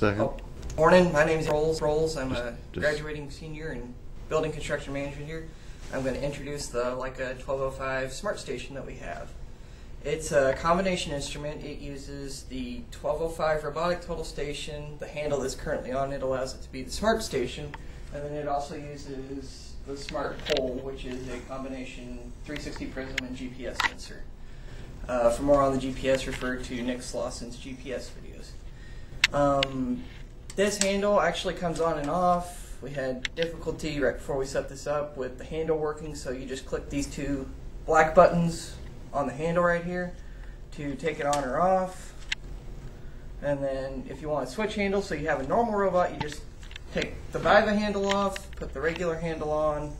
Second. Oh, Morning, my name is Sproles. Sproles. I'm a graduating senior in building construction management here. I'm going to introduce the Leica 1205 smart station that we have. It's a combination instrument. It uses the 1205 robotic total station. The handle that's currently on it allows it to be the smart station, and then it also uses the smart pole, which is a combination 360 prism and GPS sensor. Uh, for more on the GPS, refer to Nick Slauson's GPS videos. Um, this handle actually comes on and off. We had difficulty right before we set this up with the handle working, so you just click these two black buttons on the handle right here to take it on or off. And then if you want a switch handle, so you have a normal robot, you just take the Viva handle off, put the regular handle on,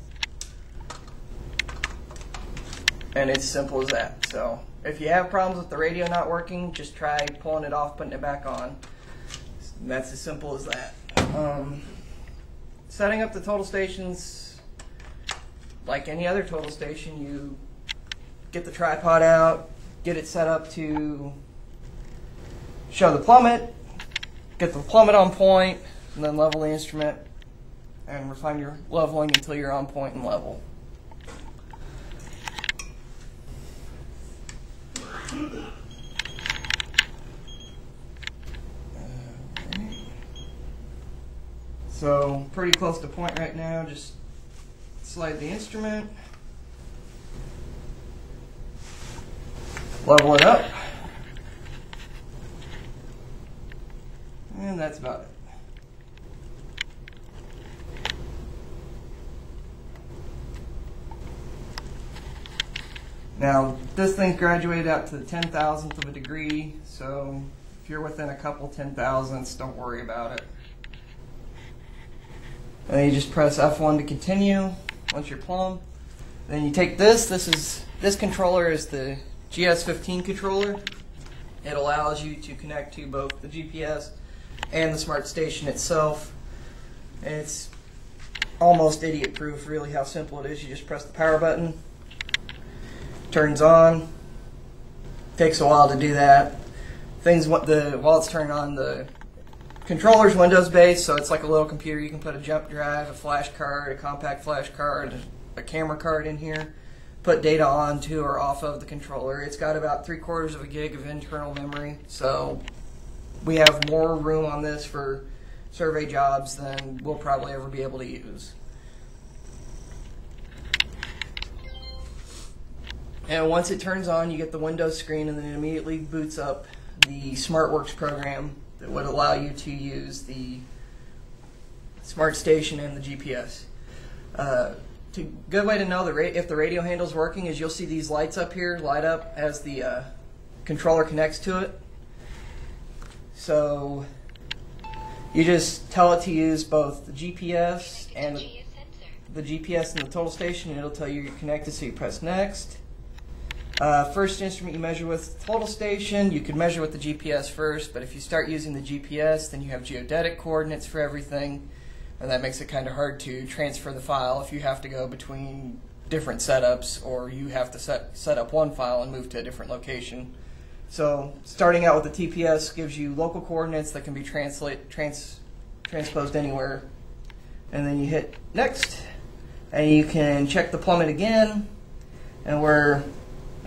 and it's simple as that. So if you have problems with the radio not working, just try pulling it off, putting it back on. That's as simple as that. Um, setting up the total stations, like any other total station, you get the tripod out, get it set up to show the plummet, get the plummet on point, and then level the instrument and refine your leveling until you're on point and level. So pretty close to point right now. Just slide the instrument, level it up, and that's about it. Now, this thing's graduated out to the ten thousandth of a degree, so if you're within a couple ten thousandths, don't worry about it. And then you just press F1 to continue once you're plumb. Then you take this. This is this controller is the GS15 controller. It allows you to connect to both the GPS and the smart station itself. It's almost idiot proof, really, how simple it is. You just press the power button, turns on. Takes a while to do that. Things the while it's turned on, the controller's Windows based, so it's like a little computer. You can put a jump drive, a flash card, a compact flash card, a camera card in here. Put data onto or off of the controller. It's got about three quarters of a gig of internal memory, so we have more room on this for survey jobs than we'll probably ever be able to use. And once it turns on, you get the Windows screen, and then it immediately boots up the SmartWorx program that would allow you to use the smart station and the GPS. Uh, to good way to know the if the radio handle is working is you'll see these lights up here light up as the uh, controller connects to it. So you just tell it to use both the GPS and the, the GPS and the total station, and it'll tell you you're connected. So you press next. Uh, first instrument you measure with total station, you could measure with the GPS first, but if you start using the GPS, then you have geodetic coordinates for everything, and that makes it kind of hard to transfer the file if you have to go between different setups or you have to set, set up one file and move to a different location. So starting out with the TPS gives you local coordinates that can be translate, trans, transposed anywhere. And then you hit next, and you can check the plummet again, and we're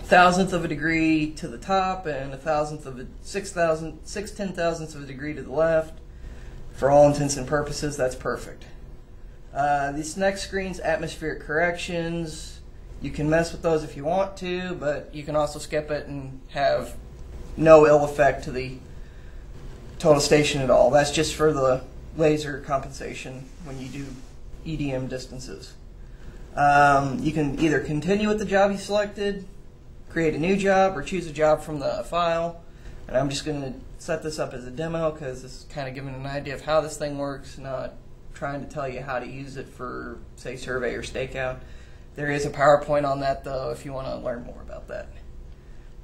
thousandth of a degree to the top and a thousandth of a six thousand six ten thousandths of a degree to the left. For all intents and purposes, that's perfect. Uh, this next screen's atmospheric corrections. You can mess with those if you want to, but you can also skip it and have no ill effect to the total station at all. That's just for the laser compensation when you do EDM distances. Um, you can either continue with the job you selected, create a new job or choose a job from the file. And I'm just going to set this up as a demo because it's kind of giving an idea of how this thing works, not trying to tell you how to use it for, say, survey or stakeout. There is a PowerPoint on that, though, if you want to learn more about that.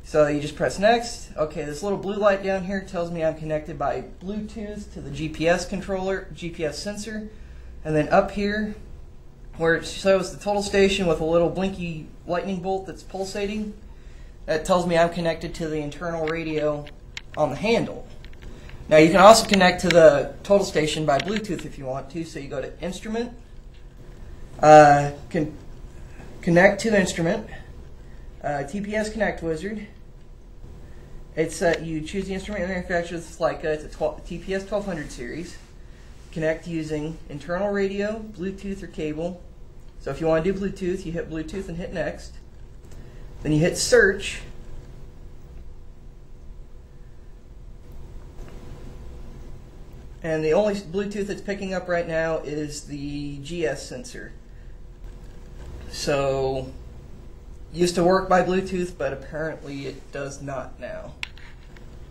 So you just press next. Okay, this little blue light down here tells me I'm connected by Bluetooth to the GPS controller, GPS sensor. And then up here, where it shows the total station with a little blinky lightning bolt that's pulsating, that tells me I'm connected to the internal radio on the handle. Now you can also connect to the total station by Bluetooth if you want to. So you go to Instrument, uh, con- connect to Instrument, uh, TPS Connect Wizard. It's uh, you choose the instrument manufacturer. It's like uh, it's a 12, TPS 1200 series. Connect using internal radio, Bluetooth, or cable. So if you want to do Bluetooth, you hit Bluetooth and hit Next. Then you hit Search. And the only Bluetooth it's picking up right now is the GS sensor. So, used to work by Bluetooth, but apparently it does not now.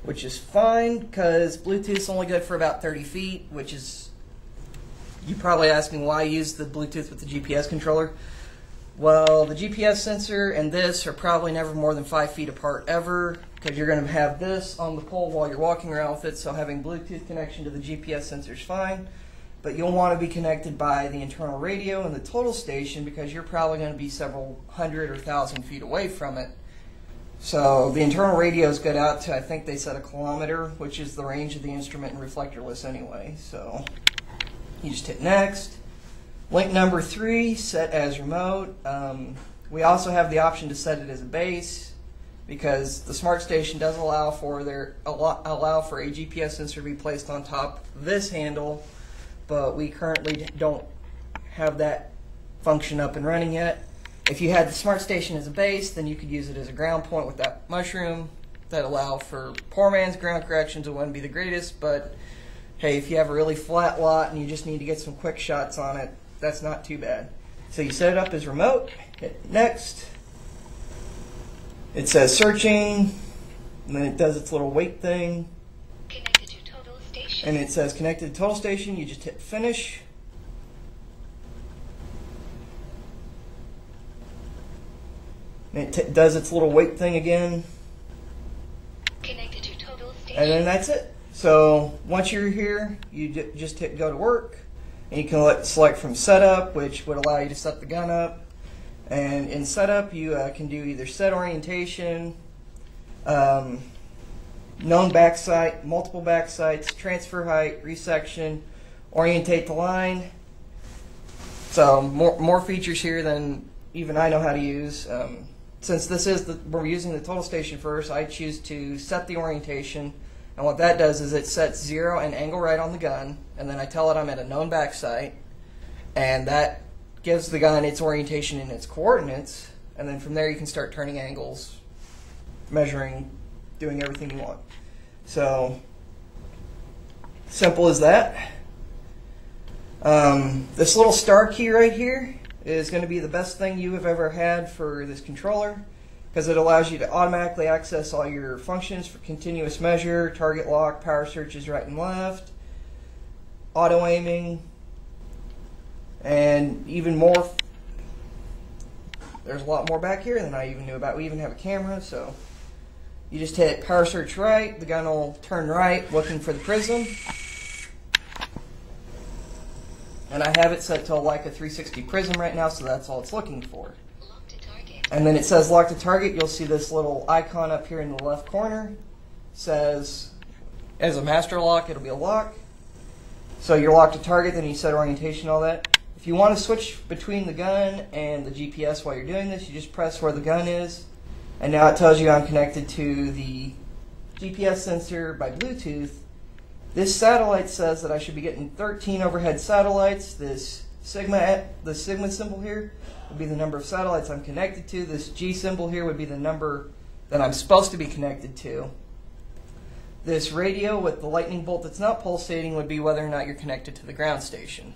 Which is fine, because Bluetooth's only good for about 30 feet, which is. You probably asking why I use the Bluetooth with the GPS controller. Well, the GPS sensor and this are probably never more than five feet apart ever because you're going to have this on the pole while you're walking around with it. So having Bluetooth connection to the GPS sensor is fine, but you'll want to be connected by the internal radio and the total station because you're probably going to be several hundred or thousand feet away from it. So the internal radio is good out to I think they said a kilometer, which is the range of the instrument and reflectorless anyway. So you just hit next. Link number three, set as remote. Um, we also have the option to set it as a base because the smart station does allow for their allow for a GPS sensor to be placed on top of this handle, but we currently don't have that function up and running yet. If you had the smart station as a base, then you could use it as a ground point with that mushroom that allow for poor man's ground corrections. It wouldn't be the greatest, but hey, if you have a really flat lot and you just need to get some quick shots on it, that's not too bad. So you set it up as remote, hit next. It says searching, and then it does its little wait thing. Connected to total station. And it says connected to total station. You just hit finish. And it t- does its little wait thing again. Connected to total station. And then that's it. So once you're here, you just hit go to work. And you can select from setup, which would allow you to set the gun up. And in setup, you uh, can do either set orientation, um, known back sight, multiple back sights, transfer height, resection, orientate the line. So more more features here than even I know how to use. Um, since this is the we're using the total station first, I choose to set the orientation, and what that does is it sets zero and angle right on the gun, and then I tell it I'm at a known back sight, and that gives the gun its orientation and its coordinates, and then from there you can start turning angles, measuring, doing everything you want. So, simple as that. Um, this little star key right here is going to be the best thing you have ever had for this controller because it allows you to automatically access all your functions for continuous measure, target lock, power searches right and left, auto aiming, and even more. There's a lot more back here than I even knew about. We even have a camera, so you just hit power search right, the gun will turn right, looking for the prism. And I have it set to like a 360 prism right now, so that's all it's looking for. And then it says lock to target. You'll see this little icon up here in the left corner. Says, as a master lock, it'll be a lock. So you're locked to target, then you set orientation, all that. If you want to switch between the gun and the GPS while you're doing this, you just press where the gun is. And now it tells you I'm connected to the GPS sensor by Bluetooth. This satellite says that I should be getting 13 overhead satellites. This sigma, the sigma symbol here would be the number of satellites I'm connected to. This G symbol here would be the number that I'm supposed to be connected to. This radio with the lightning bolt that's not pulsating would be whether or not you're connected to the ground station.